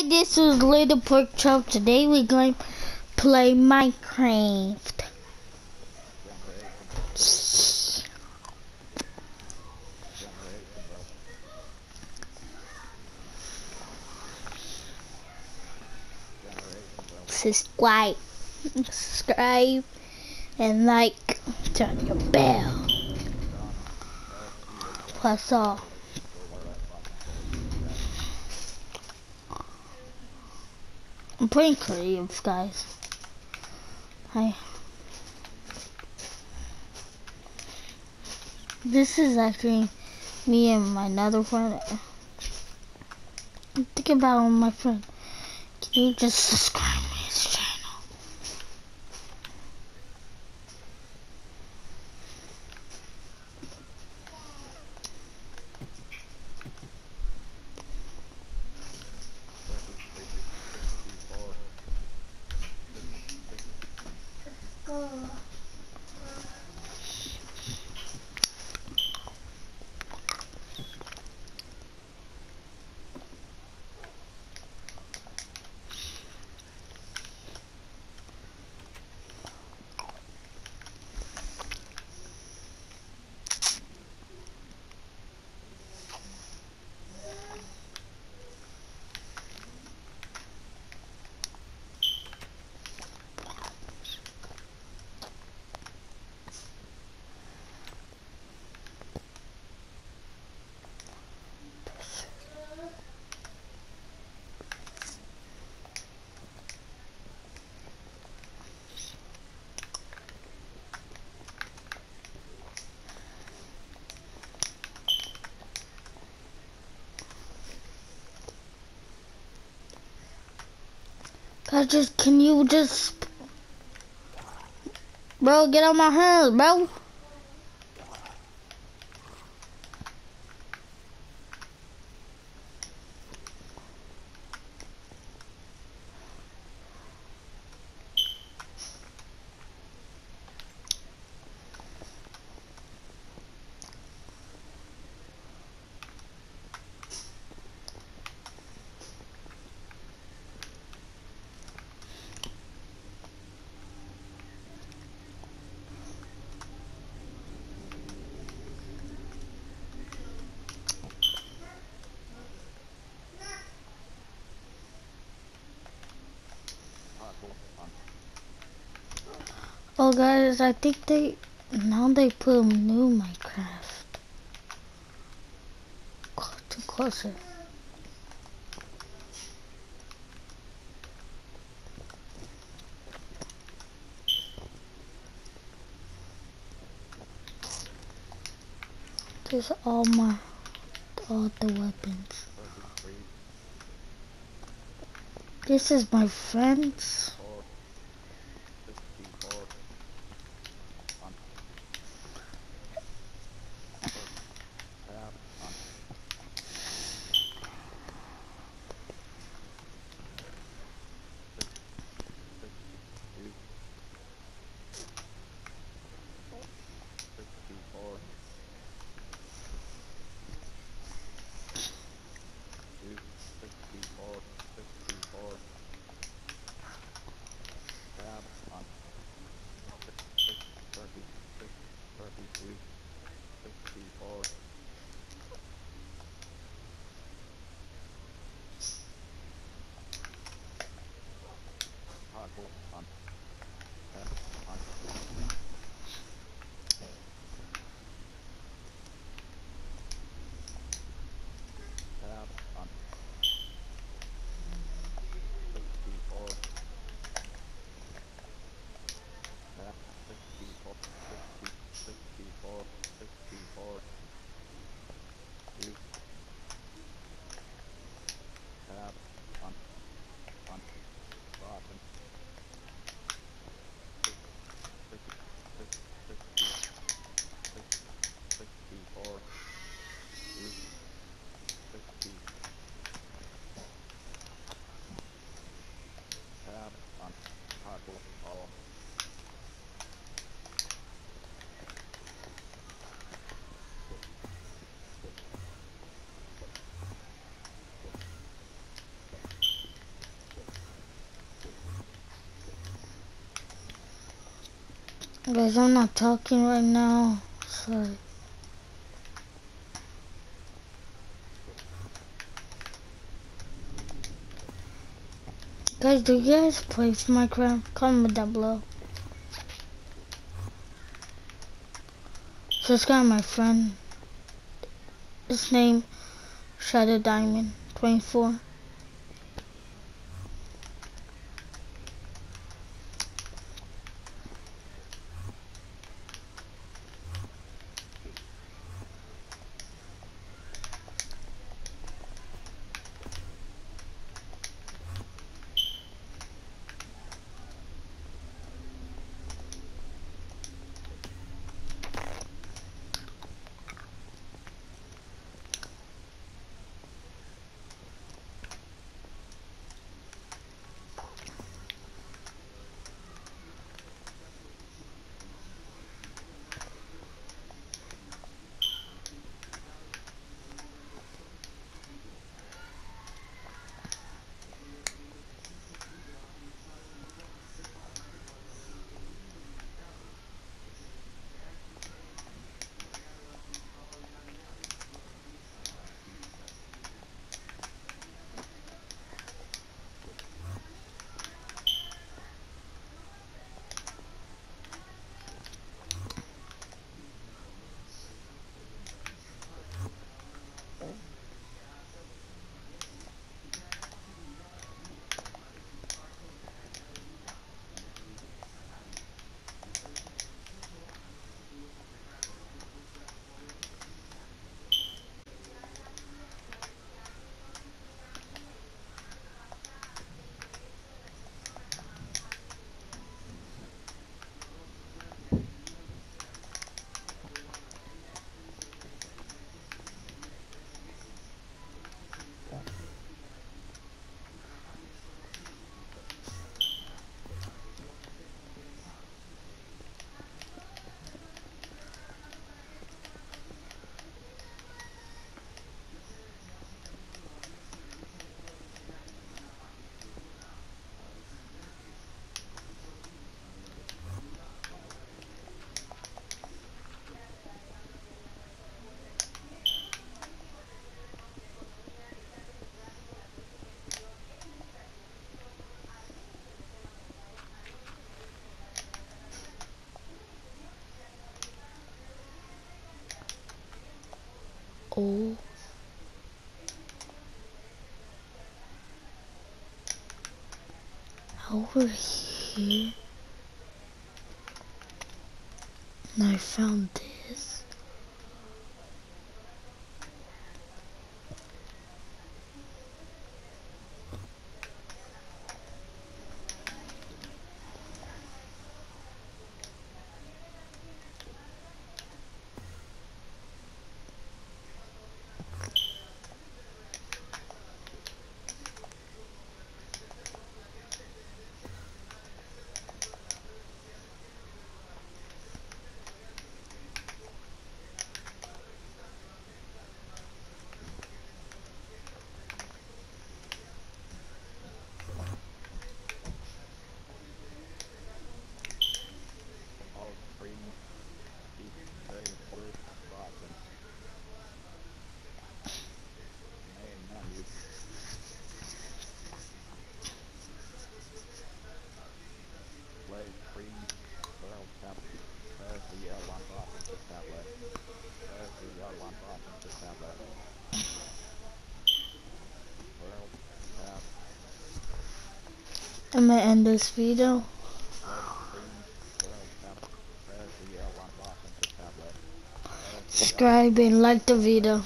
Hi, this is Little Pork Chop. Today we're going to play Minecraft. Subscribe, subscribe, and like. Turn your bell. Plus all. I'm playing creative, guys. Hi. This is actually me and my another friend. I'm thinking about my friend. Can you just subscribe me his channel? I just, can you just, bro, get out my hands, bro. Oh guys, I think they, now they put a new Minecraft. Too closer. There's all my, all the weapons. This is my friends. Guys, I'm not talking right now. Sorry. Guys, do you guys play Minecraft? Comment down below. Subscribe my friend. His name Shadow Diamond 24. Over here. And I found this. I'm gonna end this video. Subscribe and like the video.